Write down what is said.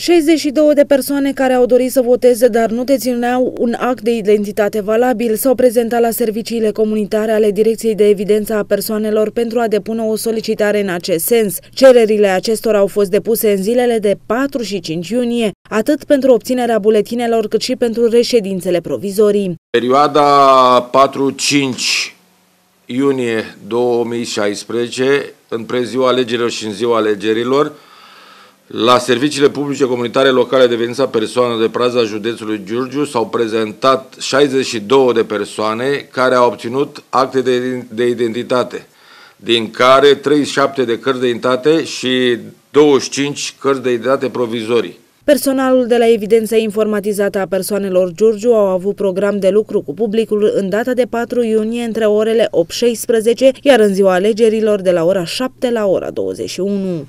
62 de persoane care au dorit să voteze, dar nu dețineau un act de identitate valabil, s-au prezentat la serviciile comunitare ale Direcției de Evidență a Persoanelor pentru a depune o solicitare în acest sens. Cererile acestora au fost depuse în zilele de 4 și 5 iunie, atât pentru obținerea buletinelor cât și pentru reședințele provizorii. Perioada 4-5 iunie 2016, în preziua alegerilor și în ziua alegerilor, la serviciile publice comunitare locale de venința persoană de praza județului Giurgiu s-au prezentat 62 de persoane care au obținut acte de, de identitate, din care 37 de cărți de identitate și 25 cărți de identitate provizorii. Personalul de la Evidența Informatizată a Persoanelor Giurgiu au avut program de lucru cu publicul în data de 4 iunie între orele 8-16, iar în ziua alegerilor de la ora 7 la ora 21.